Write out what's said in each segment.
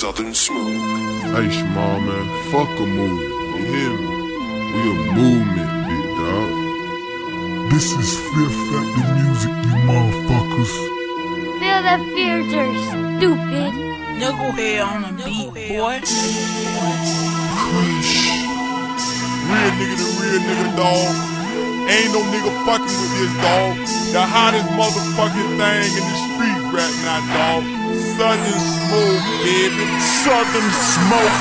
Southern Smoke. Hey, Small man, fuck a movie. You hear me? We a movement, big dog. This is Fear Factor music, you motherfuckers. Feel the fear, you're stupid. Knucklehead on the beat, boy. Crush. Real nigga to real nigga, dog. Ain't no nigga fucking with this, dog. The hottest motherfucking thing in the street right now, dog. Southern Smoke, baby. Southern Smoke.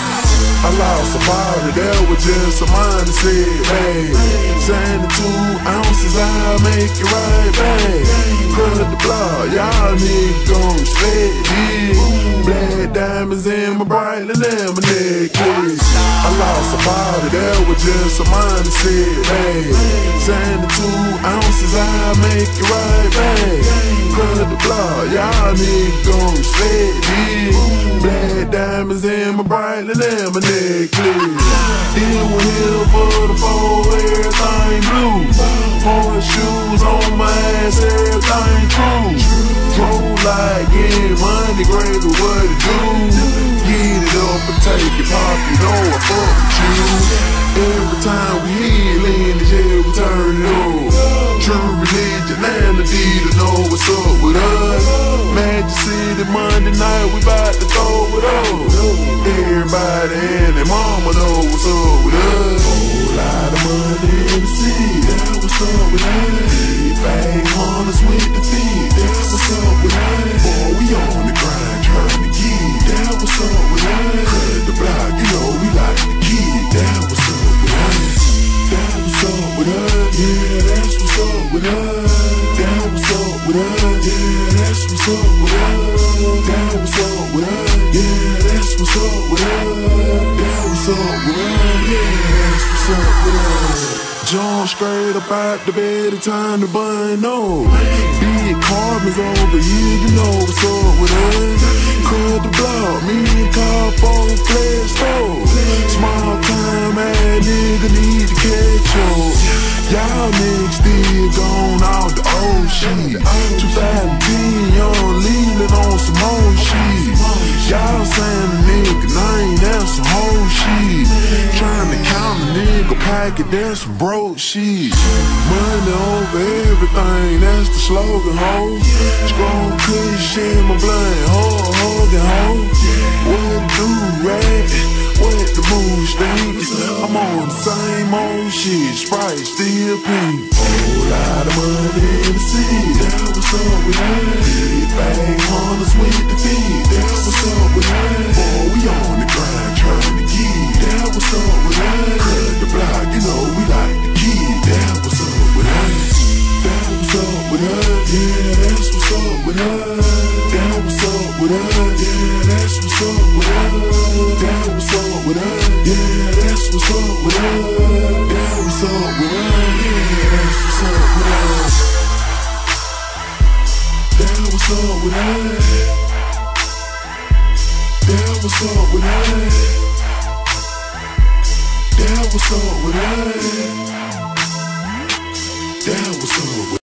I lost a body, that was just a mindset, hey. Seventy-two ounces, I'll make it right back. Cut the block, y'all niggas gon' respect this. Black diamonds in my bright and my. I lost a body, that was just a mindset, hey. Seventy-two ounces, I'll make it right back. Cut the block, y'all niggas gon' respect this. Black diamonds in my bright and my necklace. Then we here for the four, everything blue. Horseshoes on my ass, everything true. Roll like getting money, great with what it do. Get it up and take it pop, you know I fuck Everybody and their mama know what's up with us. Whole lot of money in the city, that what's up with us. Bang hunters with the feet, that what's up with us. Boy, we on the grind trying to get, that what's up with us. Cut the block, you know we like the kid, that what's up with us. That what's up with us, yeah, that's what's up with us. That what's up with us, yeah, that's what's up with us. Jump straight up out the bed, it's time to bun no. Big carbons over here, you know what's up with us. Cut the block, me and cop on flash store. That's broke shit. Money over everything, that's the slogan, ho. Strong cushion, my blood, ho, holding, ho. What do, rat? What the moon stinks? I'm on the same old shit, Sprite still pink. Whole lot of money in the city, that what's up with us. Big bang hunters with the yeah, that's what's up with us. That what's up with us, yeah, that's what's up with us. What's up with us, yeah, that's what's up with us. What's up with us. What's up with us. What's up with us. What's up